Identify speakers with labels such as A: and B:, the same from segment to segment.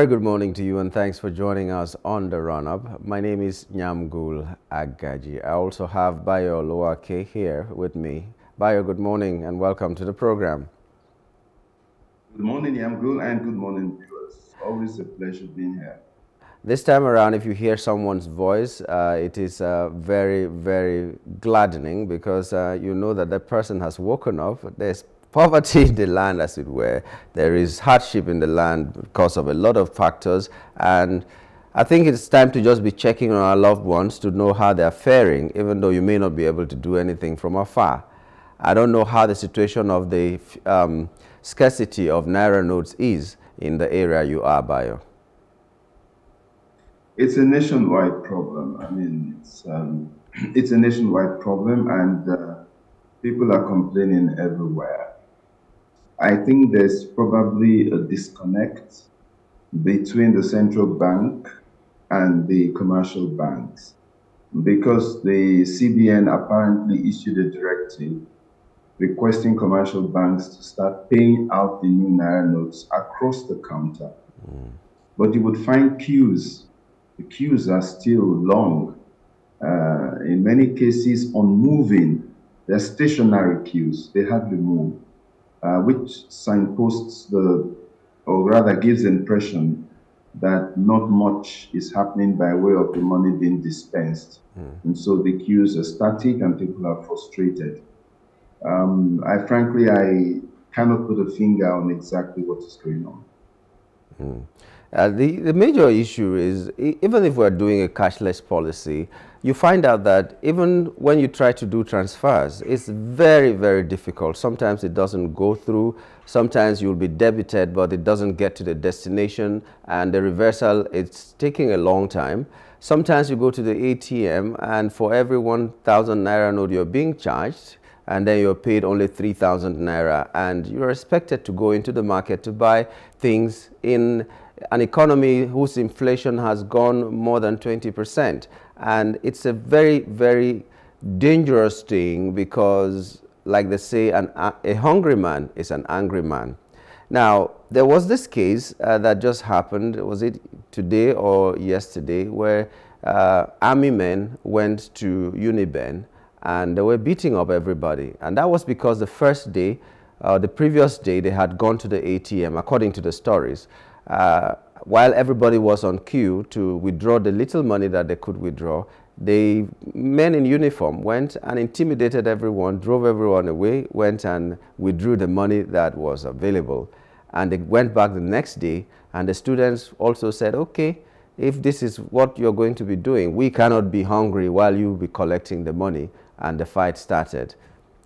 A: Very good morning to you and thanks for joining us on the run-up. My name is Nyamgul Agaji. I also have Bayo Loake here with me. Bayo, good morning and welcome to the program.
B: Good morning, Nyamgul, and good morning, viewers. Always a pleasure being here.
A: This time around, if you hear someone's voice, uh, it is uh, very, very gladdening because uh, you know that that person has woken up. There's poverty in the land, as it were. There is hardship in the land because of a lot of factors. And I think it's time to just be checking on our loved ones to know how they're faring, even though you may not be able to do anything from afar. I don't know how the situation of the um, scarcity of Naira notes is in the area you are, Bayo.
B: It's a nationwide problem. I mean, it's, um, it's a nationwide problem, and uh, people are complaining everywhere. I think there's probably a disconnect between the central bank and the commercial banks because the CBN apparently issued a directive requesting commercial banks to start paying out the new Naira notes across the counter. Mm. But you would find queues. The queues are still long. Uh, in many cases, unmoving. They're stationary queues. They have hardly move uh, which signposts the, or rather gives the impression that not much is happening by way of the money being dispensed. Mm. And so the queues are static and people are frustrated. Um, I frankly, I cannot put a finger on exactly what is going on.
A: Mm. Uh, the, the major issue is, even if we're doing a cashless policy, you find out that even when you try to do transfers, it's very, very difficult. Sometimes it doesn't go through. Sometimes you'll be debited, but it doesn't get to the destination. And the reversal, it's taking a long time. Sometimes you go to the ATM, and for every 1,000 Naira note you're being charged, and then you're paid only 3,000 Naira. And you're expected to go into the market to buy things in an economy whose inflation has gone more than 20 percent. And it's a very, very dangerous thing because, like they say, an, a hungry man is an angry man. Now, there was this case uh, that just happened, was it today or yesterday, where uh, army men went to Uniben and they were beating up everybody. And that was because the first day, uh, the previous day, they had gone to the ATM, according to the stories. While everybody was on queue to withdraw the little money that they could withdraw, the men in uniform went and intimidated everyone, drove everyone away, went and withdrew the money that was available. And they went back the next day, and the students also said, okay, if this is what you're going to be doing, we cannot be hungry while you be collecting the money. And the fight started.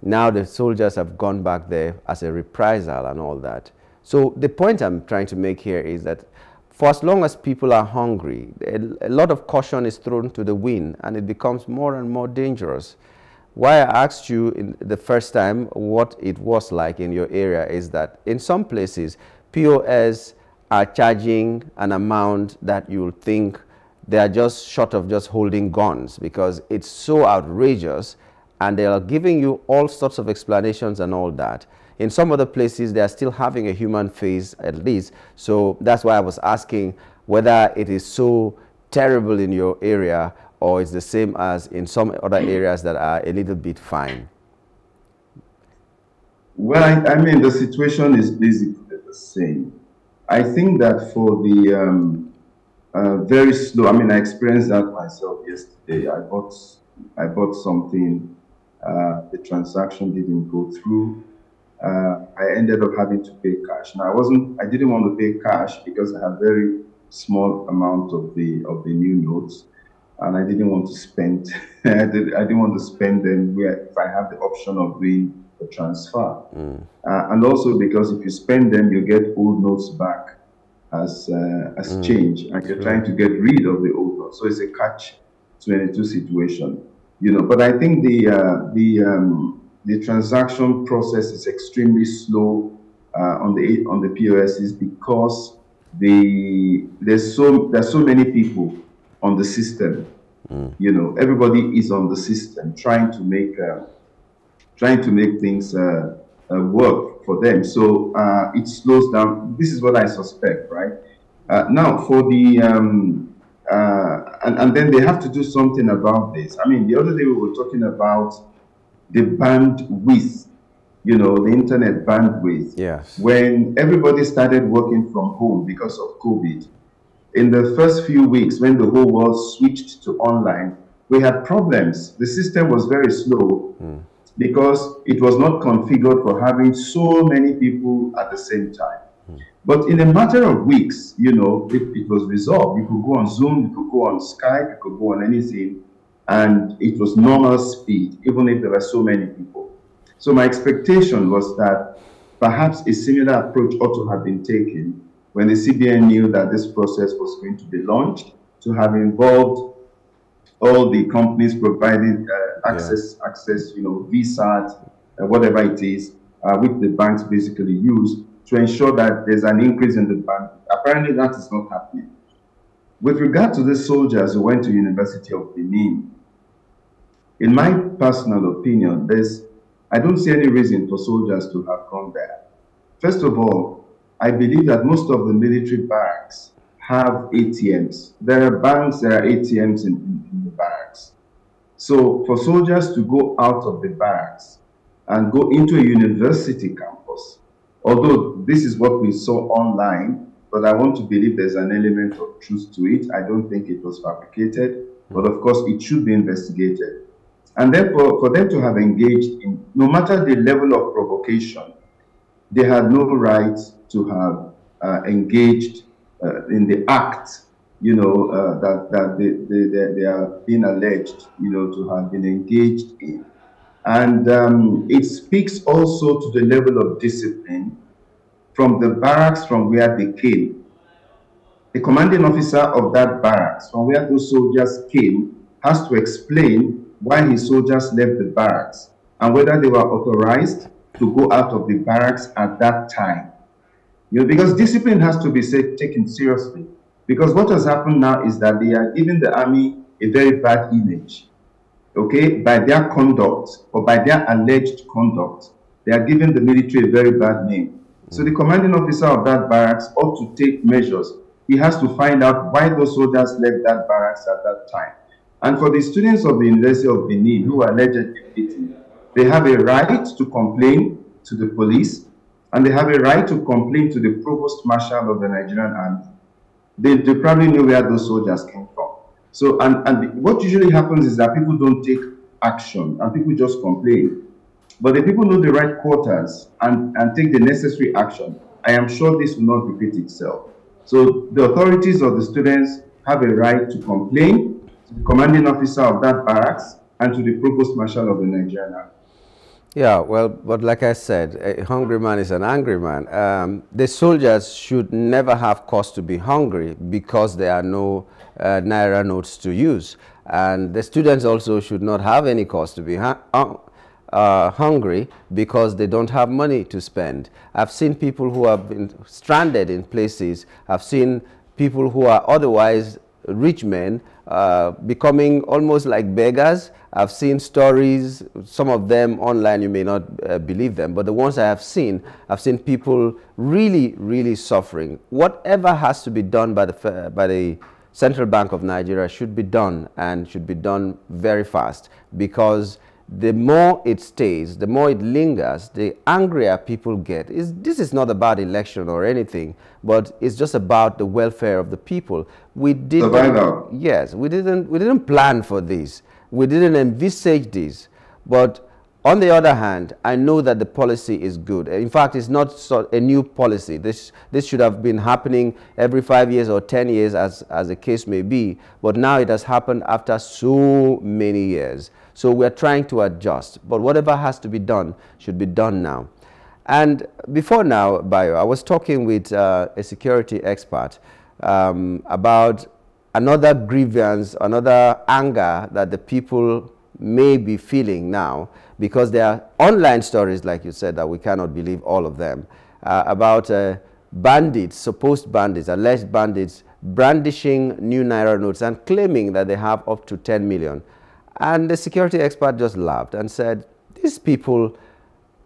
A: Now the soldiers have gone back there as a reprisal and all that. So the point I'm trying to make here is that for as long as people are hungry, a, a, lot of caution is thrown to the wind and it becomes more and more dangerous. Why I asked you the first time what it was like in your area is that in some places, POS are charging an amount that you'll think they are just short of just holding guns because it's so outrageous and they are giving you all sorts of explanations and all that. In some other places, they are still having a human face at least. So that's why I was asking whether it is so terrible in your area or it's the same as in some other areas that are a little bit fine.
B: Well, I, I mean, the situation is basically the same. I think that for the um, uh, very slow, I mean, I experienced that myself yesterday. I bought, I bought something, uh, the transaction didn't go through uh, I ended up having to pay cash. Now I wasn't, I didn't want to pay cash because I had very small amount of the of the new notes, and I didn't want to spend. I, did, I didn't want to spend them where if I have the option of doing a transfer, mm. uh, and also because if you spend them, you get old notes back as uh, as mm. change, and you're trying to get rid of the old notes. So it's a catch twenty two situation, you know. But I think the uh, the um, the transaction process is extremely slow uh, on the on the POSs because the there's so there's so many people on the system. Mm. You know, everybody is on the system trying to make uh, trying to make things uh, uh work for them. So uh, it slows down. This is what I suspect, right? Uh, now, for the, um, uh, and, and then they have to do something about this. I mean, the other day we were talking about the bandwidth, you know, the internet bandwidth.
A: Yes.
B: When everybody started working from home because of COVID, in the first few weeks when the whole world switched to online, we had problems. The system was very slow mm. because it was not configured for having so many people at the same time. Mm. But in a matter of weeks, you know, it, it was resolved. You could go on Zoom, you could go on Skype, you could go on anything, and it was normal speed, even if there were so many people. So my expectation was that perhaps a similar approach ought to have been taken when the CBN knew that this process was going to be launched, to have involved all the companies providing uh, access, yeah. access, you know, VSAT, uh, whatever it is, uh, which the banks basically use to ensure that there's an increase in the bank. Apparently, that is not happening. With regard to the soldiers who went to University of Benin, in my personal opinion, there's I don't see any reason for soldiers to have gone there. First of all, I believe that most of the military barracks have ATMs. There are banks, there are ATMs in, in, in the barracks. So for soldiers to go out of the barracks and go into a university campus, although this is what we saw online, but I want to believe there's an element of truth to it. I don't think it was fabricated, but of course it should be investigated. And therefore, for them to have engaged in, no matter the level of provocation, they had no right to have uh, engaged uh, in the act, you know, uh, that, that they, they, they, are being alleged, you know, to have been engaged in. And um, it speaks also to the level of discipline from the barracks from where they came. The commanding officer of that barracks, from where those soldiers came, has to explain why his soldiers left the barracks and whether they were authorized to go out of the barracks at that time. You know, because discipline has to be taken seriously. Because what has happened now is that they are giving the army a very bad image, okay, by their conduct or by their alleged conduct. They are giving the military a very bad name. So the commanding officer of that barracks ought to take measures. He has to find out why those soldiers left that barracks at that time. And for the students of the University of Benin who are allegedly beaten, they have a right to complain to the police and they have a right to complain to the provost marshal of the Nigerian army. They, they probably know where those soldiers came from. So, and, and what usually happens is that people don't take action and people just complain. But if people know the right quarters and, and take the necessary action, I am sure this will not repeat itself. So the authorities or the students have a right to complain the commanding officer of that barracks and to the provost marshal of the Nigerian army.
A: Yeah, well, but like I said, a hungry man is an angry man. Um, the soldiers should never have cause to be hungry because there are no uh, Naira notes to use. And the students also should not have any cause to be uh, uh, hungry because they don't have money to spend. I've seen people who have been stranded in places. I've seen people who are otherwise rich men uh, becoming almost like beggars. I've seen stories, some of them online, you may not uh, believe them, but the ones I have seen, I've seen people really, really suffering. Whatever has to be done by the, by the Central Bank of Nigeria should be done and should be done very fast because the more it stays, the more it lingers, the angrier people get. It's, this is not about election or anything, but it's just about the welfare of the people. We didn't, yes, we didn't, we didn't plan for this. We didn't envisage this. But on the other hand, I know that the policy is good. In fact, it's not a new policy. This, this should have been happening every five years or 10 years as, as the case may be. But now it has happened after so many years. So we're trying to adjust. But whatever has to be done should be done now. And before now, Bayo, I was talking with uh, a security expert um, about another grievance, another anger that the people may be feeling now because there are online stories, like you said, that we cannot believe all of them, uh, about uh, bandits, supposed bandits, alleged bandits, brandishing new Naira notes and claiming that they have up to 10 million. And the security expert just laughed and said, these people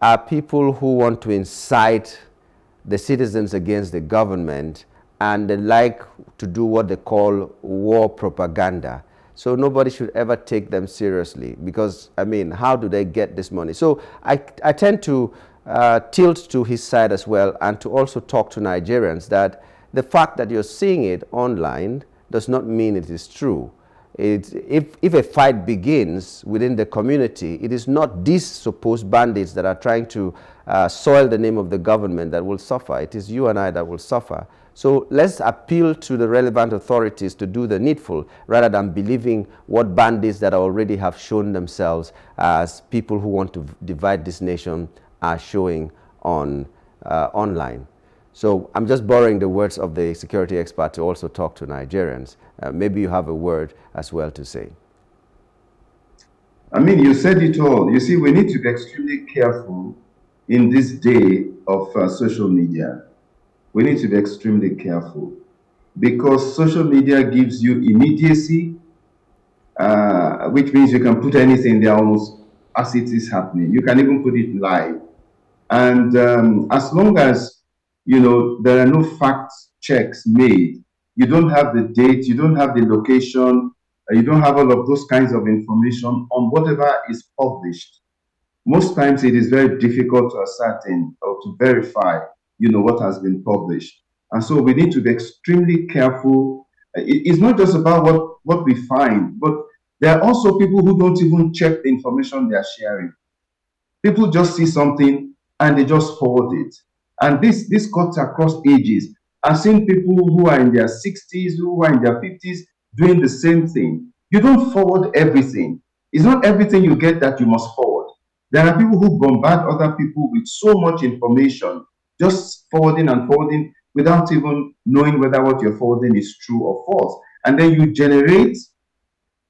A: are people who want to incite the citizens against the government and they like to do what they call war propaganda. So nobody should ever take them seriously because, I mean, how do they get this money? So I, I tend to uh, tilt to his side as well and to also talk to Nigerians that the fact that you're seeing it online does not mean it is true. It, if, if a fight begins within the community, it is not these supposed bandits that are trying to uh, soil the name of the government that will suffer. It is you and I that will suffer. So let's appeal to the relevant authorities to do the needful rather than believing what bandits that already have shown themselves as people who want to divide this nation are showing on uh, online. So I'm just borrowing the words of the security expert to also talk to Nigerians. Uh, maybe you have a word as well to say.
B: I mean, you said it all. You see, we need to be extremely careful in this day of uh, social media. We need to be extremely careful because social media gives you immediacy, uh, which means you can put anything there almost as it is happening. You can even put it live. And um, as long as you know, there are no fact checks made. You don't have the date, you don't have the location, uh, you don't have all of those kinds of information on whatever is published. Most times it is very difficult to ascertain or to verify, you know, what has been published. And so we need to be extremely careful. Uh, it's not just about what, what we find, but there are also people who don't even check the information they are sharing. People just see something and they just forward it. And this, this cuts across ages. I've seen people who are in their 60s, who are in their 50s, doing the same thing. You don't forward everything. It's not everything you get that you must forward. There are people who bombard other people with so much information, just forwarding and forwarding without even knowing whether what you're forwarding is true or false. And then you generate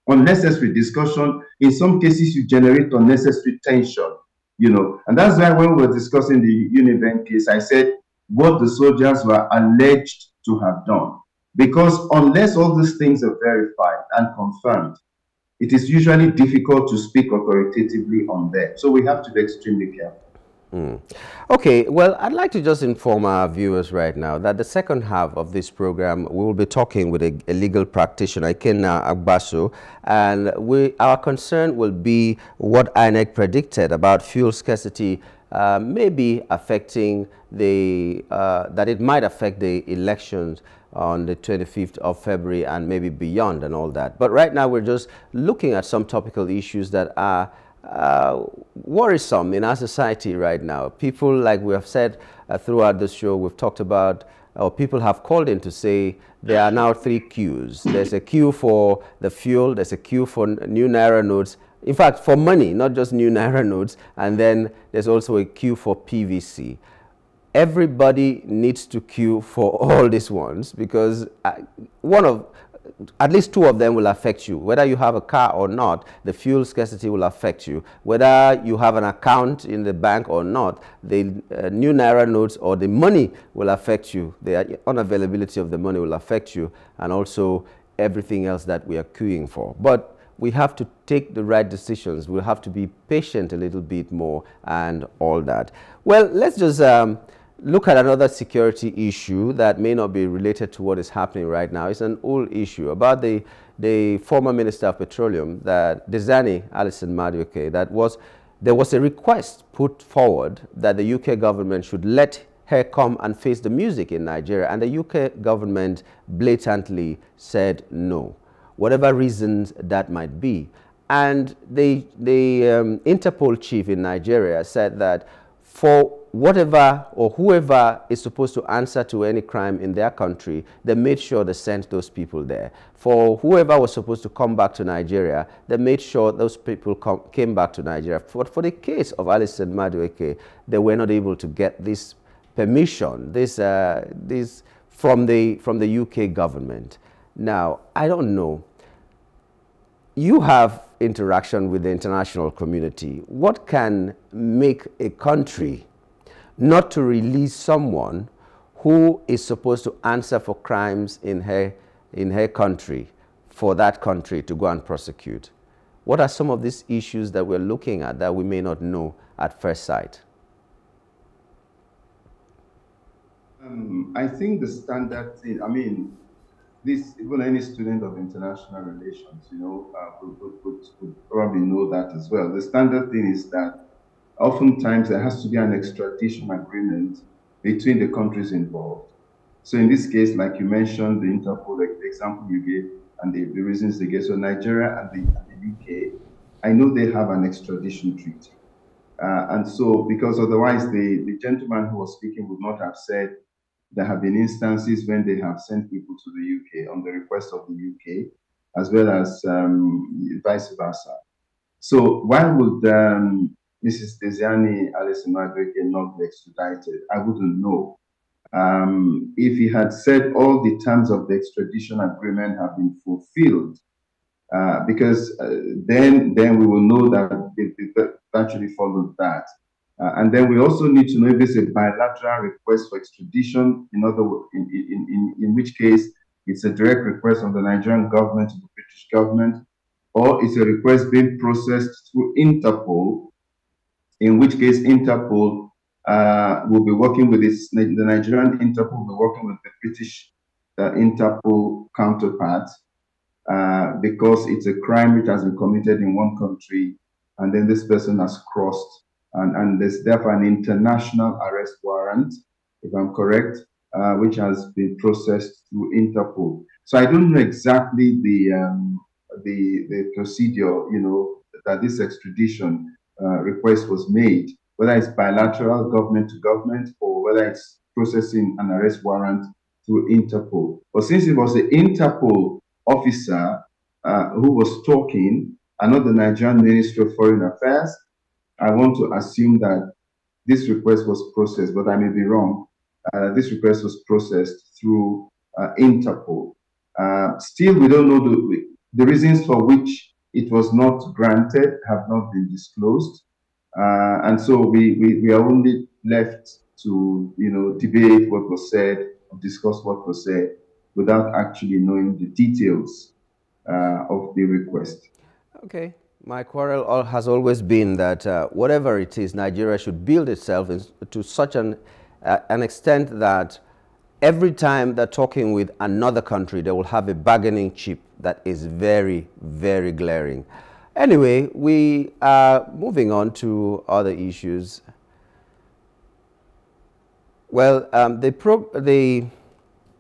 B: unnecessary discussion. In some cases, you generate unnecessary tension you know. And that's why when we were discussing the Uniben case, I said what the soldiers were alleged to have done. Because unless all these things are verified and confirmed, it is usually difficult to speak authoritatively on them. So we have to be extremely careful.
A: Mm. Okay, well, I'd like to just inform our viewers right now that the second half of this program, we will be talking with a, a legal practitioner, Ikenna Agbasu, and we, our concern will be what INEC predicted about fuel scarcity uh, maybe affecting the, uh, that it might affect the elections on the 25th of February and maybe beyond and all that. But right now we're just looking at some topical issues that are uh, worrisome in our society right now. People, like we have said uh, throughout this show, we've talked about, or people have called in to say there are now three queues. There's a queue for the fuel, there's a queue for new Naira notes, in fact, for money, not just new Naira notes, and then there's also a queue for PVC. Everybody needs to queue for all these ones because uh, one of at least two of them will affect you. Whether you have a car or not, the fuel scarcity will affect you. Whether you have an account in the bank or not, the uh, new Naira notes or the money will affect you. The unavailability of the money will affect you and also everything else that we are queuing for. But we have to take the right decisions. We'll have to be patient a little bit more and all that. Well, let's just um, look at another security issue that may not be related to what is happening right now. It's an old issue about the, the former Minister of Petroleum, that Diezani Alison Madueke, that was, there was a request put forward that the UK government should let her come and face the music in Nigeria, and the UK government blatantly said no, whatever reasons that might be. And the, the um, Interpol chief in Nigeria said that for whatever or whoever is supposed to answer to any crime in their country, they made sure they sent those people there. For whoever was supposed to come back to Nigeria, they made sure those people came back to Nigeria. For, for the case of Alison Madueke, they were not able to get this permission, this, uh, this from, the, from the UK government. Now, I don't know. You have interaction with the international community. What can make a country not to release someone who is supposed to answer for crimes in her, in her country for that country to go and prosecute. What are some of these issues that we're looking at that we may not know at first sight?
B: Um, I think the standard thing, I mean, this even any student of international relations, you know, uh, would, would, would, would, probably know that as well. The standard thing is that oftentimes there has to be an extradition agreement between the countries involved. So in this case, like you mentioned, the Interpol like the example you gave and the, the reasons they gave. So Nigeria and the, and the UK, I know they have an extradition treaty. Uh, and so, because otherwise the, the gentleman who was speaking would not have said there have been instances when they have sent people to the UK on the request of the UK, as well as um, vice versa. So why would um, Mrs. Diezani Alison Madueke not extradited? I wouldn't know. Um, if he had said all the terms of the extradition agreement have been fulfilled, uh, because uh, then then we will know that it actually followed that. Uh, and then we also need to know if it's a bilateral request for extradition, in other in, in, in, in which case it's a direct request from the Nigerian government to the British government, or it's a request being processed through Interpol, in which case Interpol uh, will be working with this, the Nigerian Interpol will be working with the British uh, Interpol counterpart uh, because it's a crime which has been committed in one country and then this person has crossed and, and there's therefore an international arrest warrant, if I'm correct, uh, which has been processed through Interpol. So I don't know exactly the um, the the procedure, you know, that this extradition request was made, whether it's bilateral government to government or whether it's processing an arrest warrant through Interpol. But since it was the Interpol officer uh, who was talking, and not the Nigerian Ministry of Foreign Affairs, I want to assume that this request was processed, but I may be wrong. Uh, this request was processed through uh, Interpol. Uh, still, we don't know the, the reasons for which it was not granted have not been disclosed. Uh, and so we, we, we are only left to, you know, debate what was said discuss what was said without actually knowing the details uh, of the request.
A: Okay. My quarrel has always been that uh, whatever it is, Nigeria should build itself to such an, uh, an extent that every time they're talking with another country, they will have a bargaining chip that is very, very glaring. Anyway, we are moving on to other issues. Well, um, the, the,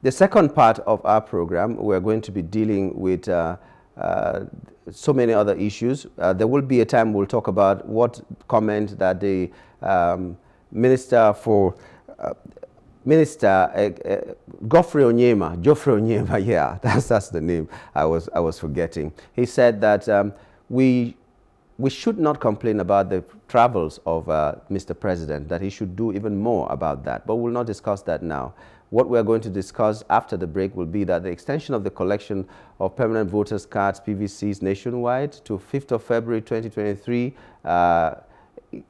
A: the second part of our program, we're going to be dealing with uh, uh, so many other issues. Uh, there will be a time we'll talk about what comment that the um, Minister for uh, Minister uh, uh, Geoffrey Onyeama, Geoffrey Onyeama, yeah, that's, that's the name I was, I was forgetting. He said that um, we, we should not complain about the travels of uh, Mr. President, that he should do even more about that. But we'll not discuss that now. What we're going to discuss after the break will be that the extension of the collection of permanent voters cards, PVCs, nationwide to 5th of February 2023 uh,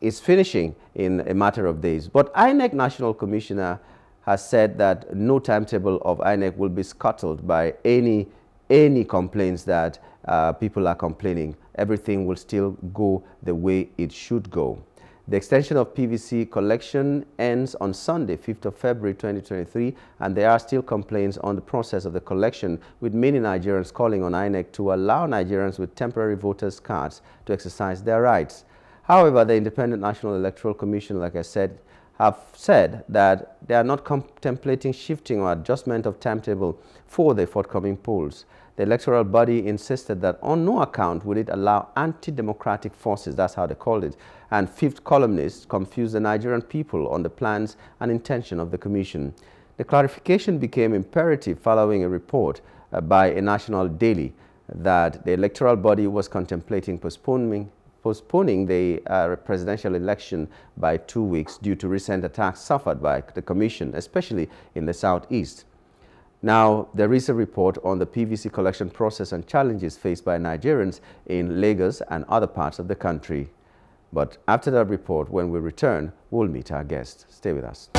A: is finishing in a matter of days. But INEC National Commissioner has said that no timetable of INEC will be scuttled by any, any complaints that uh, people are complaining. Everything will still go the way it should go. The extension of PVC collection ends on Sunday, 5th of February 2023, and there are still complaints on the process of the collection, with many Nigerians calling on INEC to allow Nigerians with temporary voters' cards to exercise their rights. However, the Independent National Electoral Commission, like I said, have said that they are not contemplating shifting or adjustment of timetable for the forthcoming polls. The electoral body insisted that on no account would it allow anti-democratic forces, that's how they called it, and fifth columnists confuse the Nigerian people on the plans and intention of the commission. The clarification became imperative following a report uh, by a national daily that the electoral body was contemplating postponing postponing the uh, presidential election by two weeks due to recent attacks suffered by the commission, especially in the southeast. Now, there is a report on the PVC collection process and challenges faced by Nigerians in Lagos and other parts of the country. But after that report, when we return, we'll meet our guest. Stay with us.